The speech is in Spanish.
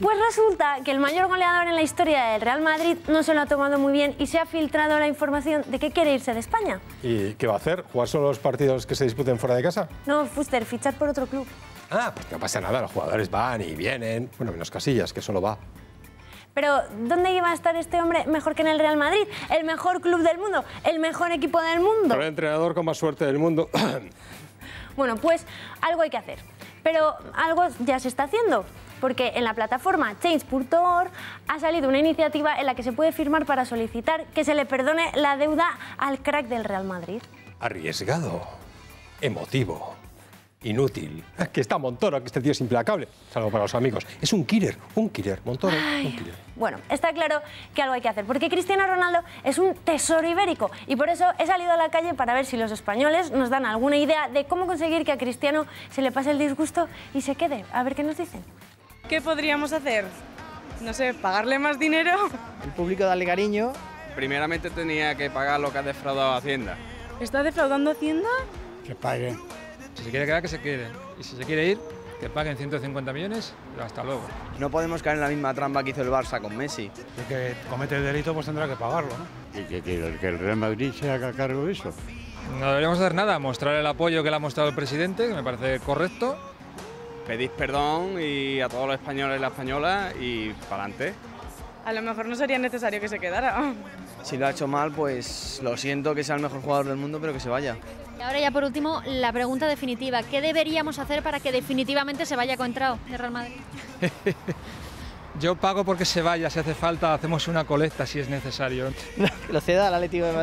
Pues resulta que el mayor goleador en la historia del Real Madrid no se lo ha tomado muy bien y se ha filtrado la información de que quiere irse de España. ¿Y qué va a hacer? ¿Jugar solo los partidos que se disputen fuera de casa? No, Fuster, fichar por otro club. Ah, pues no pasa nada, los jugadores van y vienen. Bueno, menos Casillas, que solo va. Pero, ¿dónde iba a estar este hombre mejor que en el Real Madrid? El mejor club del mundo, el mejor equipo del mundo. el entrenador con más suerte del mundo. bueno, pues algo hay que hacer. Pero algo ya se está haciendo porque en la plataforma Change.org ha salido una iniciativa en la que se puede firmar para solicitar que se le perdone la deuda al crack del Real Madrid. Arriesgado, emotivo, inútil. Que está Montoro, que este tío es implacable. Salvo para los amigos. Es un killer, un killer. Montoro, un killer. Bueno, está claro que algo hay que hacer, porque Cristiano Ronaldo es un tesoro ibérico y por eso he salido a la calle para ver si los españoles nos dan alguna idea de cómo conseguir que a Cristiano se le pase el disgusto y se quede. A ver qué nos dicen. ¿Qué podríamos hacer? No sé, pagarle más dinero. El público dale cariño. Primeramente tenía que pagar lo que ha defraudado Hacienda. ¿Está defraudando Hacienda? Que pague. Si se quiere quedar, que se quede. Y si se quiere ir, que paguen 150 millones y hasta luego. No podemos caer en la misma trampa que hizo el Barça con Messi. El que comete el delito pues tendrá que pagarlo, ¿no? Y que, que, que el Real Madrid se haga cargo de eso. No deberíamos hacer nada, mostrar el apoyo que le ha mostrado el presidente, que me parece correcto. Pedís perdón y a todos los españoles y las españolas y para adelante. A lo mejor no sería necesario que se quedara. Si lo ha hecho mal, pues lo siento que sea el mejor jugador del mundo, pero que se vaya. Y ahora ya por último, la pregunta definitiva. ¿Qué deberíamos hacer para que definitivamente se vaya Contrao de Real Madrid? Yo pago porque se vaya, si hace falta hacemos una colecta si es necesario. lo ceda al Atlético de Madrid.